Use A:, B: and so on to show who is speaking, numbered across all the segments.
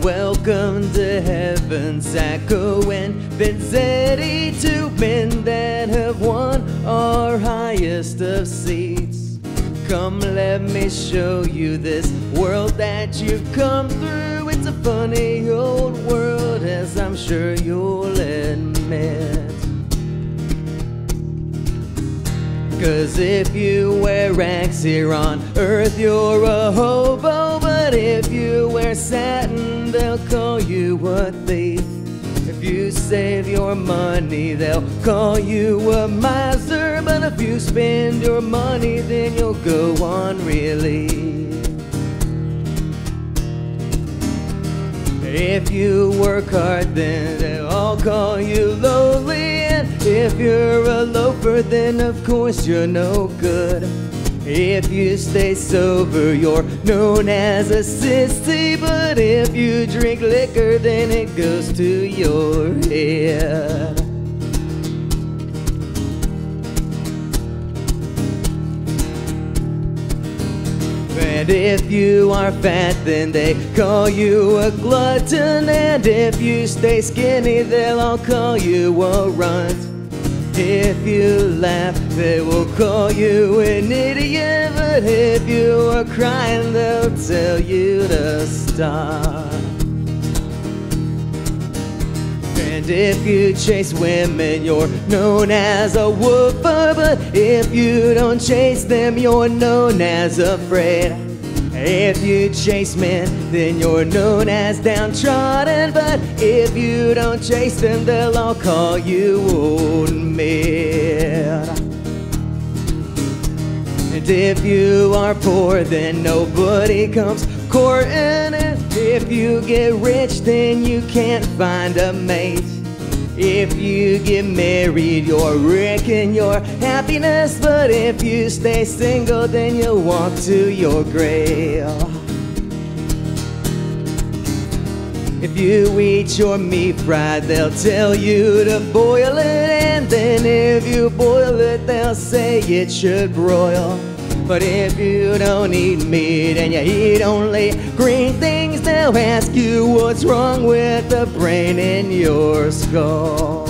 A: We welcome to heaven Sacco and Vanzetti, two men that have won our highest of seats. Come, let me show you this world that you've come through. It's a funny old world, as I'm sure you'll admit. Cause if you wear rags here on earth, you're a hobo. Wear satin, they'll call you a thief. If you save your money, they'll call you a miser. But if you spend your money, then you'll go on really. If you work hard, then they'll all call you lowly. And if you're a loafer, then of course you're no good. If you stay sober, you're known as a sissy. But if you drink liquor, then it goes to your head. And if you are fat, then they call you a glutton. And if you stay skinny, they'll all call you a runt. If you laugh, they will call you an idiot. But if you are crying, they'll tell you to stop. And if you chase women, you're known as a woofer. But if you don't chase them, you're known as afraid. If you chase men, then you're known as downtrodden. But if you don't chase them, they'll all call you old maid. And if you are poor, then nobody comes courting. And if you get rich, then you can't find a mate. If you get married, you're wrecking your happiness. But if you stay single, then you'll walk to your grave. If you eat your meat fried, they'll tell you to boil it. And then if you boil it, they'll say it should broil. But if you don't eat meat and you eat only green things, they'll ask you what's wrong with the brain in your skull.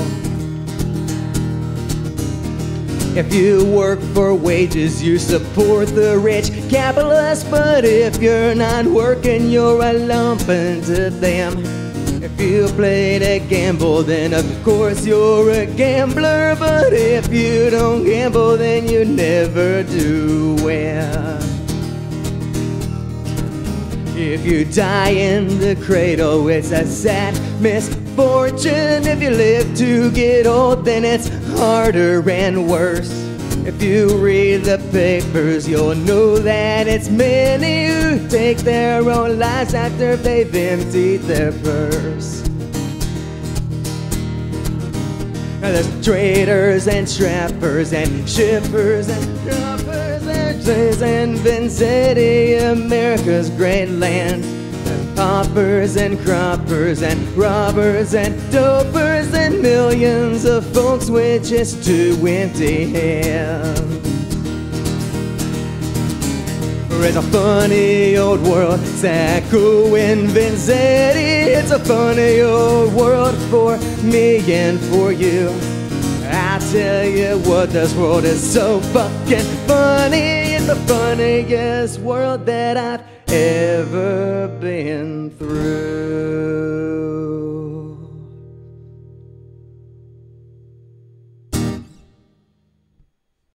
A: If you work for wages, you support the rich capitalists. But if you're not working, you're a lump into them. If you play to gamble, then of course you're a gambler. But if you don't gamble, then you never do win. If you die in the cradle, it's a sad misfortune. If you live to get old, then it's harder and worse. If you read the papers, you'll know that it's many who take their own lives after they've emptied their purse. There's traders and trappers and shippers and droppers and and Vanzetti, America's great land. And poppers and croppers and robbers and dopers and millions of folks with just too empty hands. It's a funny old world, Sacco and Vanzetti. It's a funny old world for me and for you. I tell you what, this world is so fucking funny. It's the funniest world that I've ever been through.